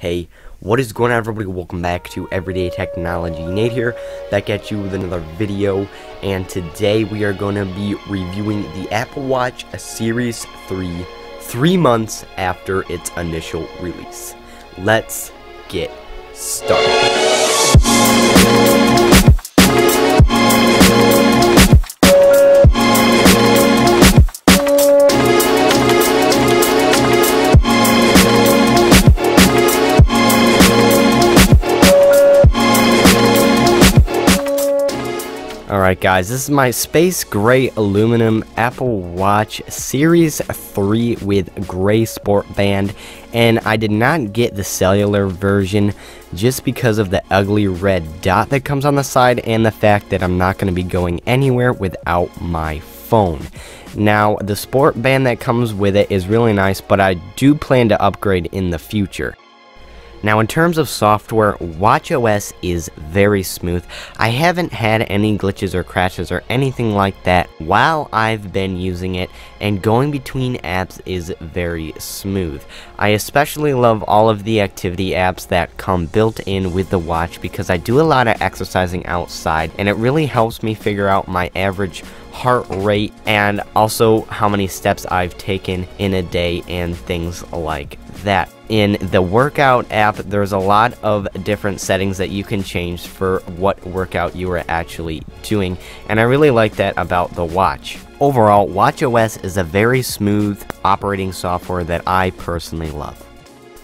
Hey, what is going on everybody? Welcome back to Everyday Technology. Nate here, back at you with another video, and today we are going to be reviewing the Apple Watch Series 3, three months after its initial release. Let's get started. Alright guys, this is my Space Gray Aluminum Apple Watch Series 3 with Gray Sport Band and I did not get the cellular version just because of the ugly red dot that comes on the side and the fact that I'm not going to be going anywhere without my phone. Now, the sport band that comes with it is really nice, but I do plan to upgrade in the future. Now in terms of software, watchOS is very smooth. I haven't had any glitches or crashes or anything like that while I've been using it and going between apps is very smooth. I especially love all of the activity apps that come built in with the watch because I do a lot of exercising outside and it really helps me figure out my average heart rate and also how many steps I've taken in a day and things like that. In the workout app, there's a lot of different settings that you can change for what workout you are actually doing, and I really like that about the watch. Overall, watchOS is a very smooth operating software that I personally love.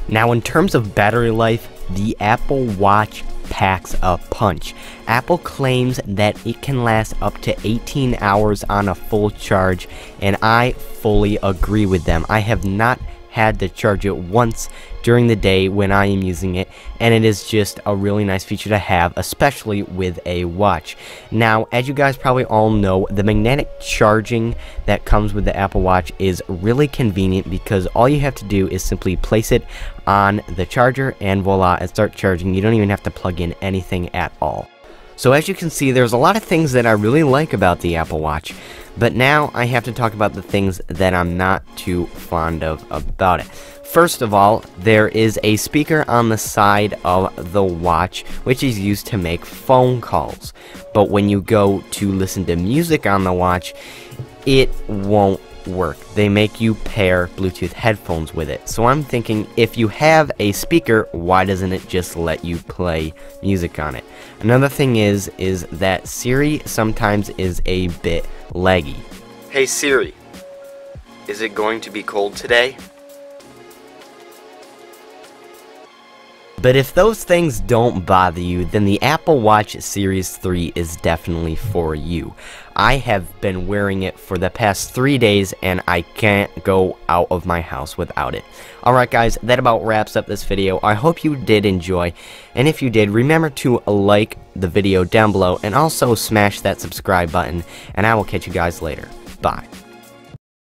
Now in terms of battery life, the Apple Watch packs a punch. Apple claims that it can last up to 18 hours on a full charge, and I fully agree with them. I have not had to charge it once during the day when I am using it and it is just a really nice feature to have especially with a watch. Now as you guys probably all know the magnetic charging that comes with the Apple Watch is really convenient because all you have to do is simply place it on the charger and voila it starts charging. You don't even have to plug in anything at all. So as you can see, there's a lot of things that I really like about the Apple Watch, but now I have to talk about the things that I'm not too fond of about it. First of all, there is a speaker on the side of the watch, which is used to make phone calls. But when you go to listen to music on the watch, it won't work. They make you pair Bluetooth headphones with it. So I'm thinking if you have a speaker, why doesn't it just let you play music on it? Another thing is is that Siri sometimes is a bit laggy. Hey Siri, is it going to be cold today? But if those things don't bother you, then the Apple Watch Series 3 is definitely for you. I have been wearing it for the past three days and I can't go out of my house without it. Alright guys, that about wraps up this video. I hope you did enjoy, and if you did, remember to like the video down below and also smash that subscribe button, and I will catch you guys later. Bye.